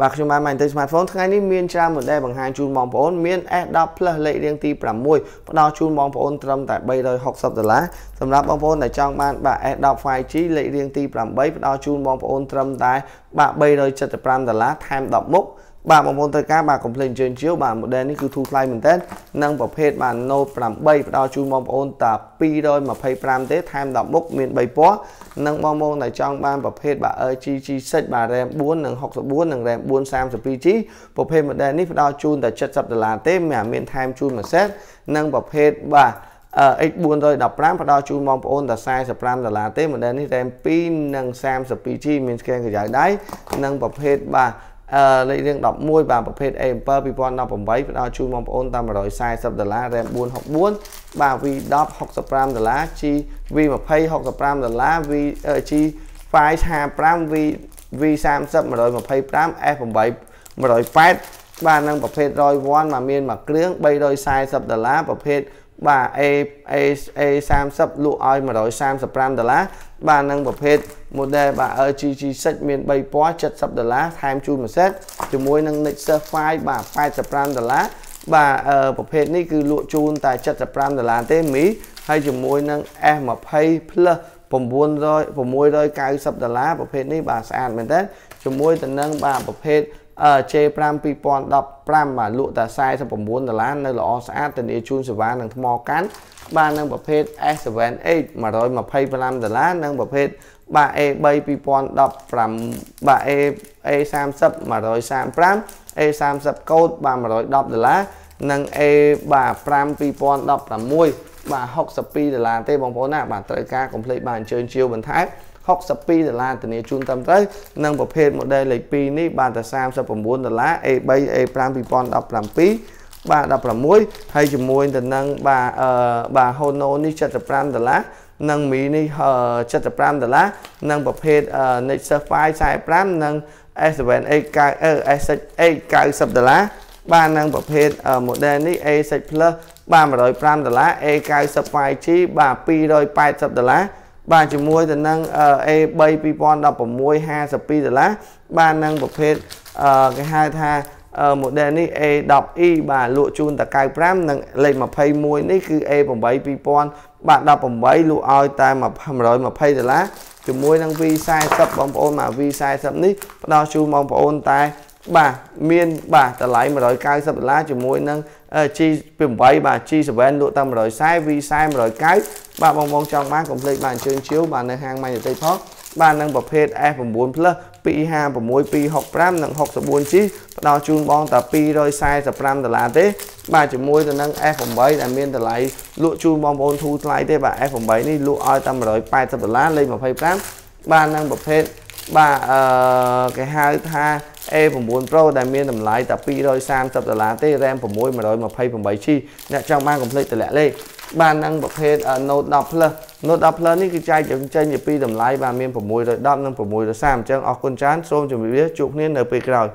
បាទខ្ញុំបានមកទិញ smartphone ថ្ងៃនេះមានច្រើន model បង្ហាញជូនបងប្អូនមាន S10 Plus លេខរៀងទី6ផ្ដល់ជូនបងប្អូនត្រឹមតែ360ដុល្លារសម្រាប់បងប្អូនដែលចង់បានបាទ S10 5G លេខរៀងទី8ផ្ដល់ជូនបងប្អូនត្រឹមតែបាទ375ដុល្លារថែម10មុខ បាទបងប្អូនត្រូវការបាទ complaint ជើងជាវបាទ model នេះគឺធូរថ្លៃមែនតើនិងប្រភេទបាទ Note 8ផ្ដល់ជូនបងប្អូនតែ225ទេថែម10មុខមាន3ពណ៌និងបងប្អូនដែលចង់បានប្រភេទបាទ LG G6 បាទ RAM 4និង64និង RAM 4 32GB ប្រភេទ model នេះផ្ដល់ជូនតែ70ដុល្លារទេមានមានថែមជូនមួយសេតនិងប្រភេទបាទ X415 ផ្ដល់ជូនបងប្អូនតែ45ដុល្លារទេ model នេះ RAM 2និង 32GB មានស្កែនក្រយៅដៃនិងប្រភេទបាទអឺ លេខរៀង11បាទប្រភេទ A7 2018ផ្ដល់ជូនបងប្អូនតាម140ដុល្លារ RAM 464បាទ V10 65ដុល្លារ G V20 65ដុល្លារ V G5 55 V V30 125 F8 108បាទនិងប្រភេទ101មកមានមួយគ្រឿង340ដុល្លារប្រភេទ បាទ A A A30 លក់ឲ្យ135ដុល្លារបាទនិងប្រភេទ model បាទ LG G6 មាន3ពណ៌70ដុល្លារថែមជូនមួយសេតជាមួយនឹង Nexus 5បាទ85ដុល្លារបាទប្រភេទនេះគឺលក់ជូនតែ75ដុល្លារទេមីហើយជាមួយនឹង S20 Plus 900 690ដុល្លារប្រភេទនេះបាទស្អាតមែនតើជាមួយទៅនឹងបាទប្រភេទ J5 2015បាទលក់តែ49ដុល្លារនៅល្អស្អាតធានាជូនសេវានឹងថ្មកាន់បាទនឹងប្រភេទ S7H 125ដុល្លារនិងប្រភេទបាទ A3 2015បាទ A A30 135 A30 កូដបាទ110ដុល្លារនិង A បាទ5 2016បាទ62ដុល្លារទេបងប្អូនណាបាទត្រូវការ complete បាទអញ្ជើញជាវបន្ថែម 62ដុល្លារធានាជូនត្រឹមត្រូវនិងប្រភេទ model លេខ2នេះបានតែ39ដុល្លារ A3 A5 2017បាទ16ហើយជាមួយទៅនឹងបាទអឺបាទ Hono នេះ75ដុល្លារនិង Mi នេះ75ដុល្លារនិងប្រភេទ Nexus 5 45និង S7 8 S6 90ដុល្លារបាទនិងប្រភេទ model នេះ A6 Plus បាទ105ដុល្លារ A90 5G បាទ280ដុល្លារ បាទជាមួយទៅនឹង A3 2016 52ដុល្លារបាទនឹងប្រភេទគេហៅថា model នេះ A10e បាទលក់ជូនតែ95និងលេខ21នេះគឺ A8 2000បាទ18លក់ឲ្យតែ120ដុល្លារជាមួយនឹង V40 បងប្អូនមក V40 នេះផ្ដល់ជូនបងប្អូនតែបាទមានបាទតម្លៃ190ដុល្លារជាមួយនឹង G8 បាទ G7 លក់តាម140 V40 190 បាទបងបងចង់បានកុំភ្លេចបាទអញ្ជើញជៀវបាទនៅហាងម៉ាញ់តិចផងបាទនឹងប្រភេទ S9 Plus 256 265និង 64G ផ្ដល់ជូនបងតែ245ដុល្លារទេ បាទជាមួយទៅនឹង F8 ដែលមានតម្លៃលក់ជូនបងប្អូនធូរថ្លៃទេបាទ F8 នេះលក់ឲ្យតែ180ដុល្លារលេខ25បាទនឹងប្រភេទបាទអឺគេហៅថា A9 Pro ដែលមានតម្លៃតែ230ដុល្លារទេ RAM 6 128GB អ្នកចង់បានកុំភ្លេចតម្លាក់លេខ បាទនឹងប្រភេទ Note 10 Plus Note 10 Plus នេះគឺចែកចេញជាពីរតម្លៃបាទមាន610និង630អញ្ចឹងអរគុណច្រើនសូមជម្រាបលាជួបគ្នានៅពេលក្រោយ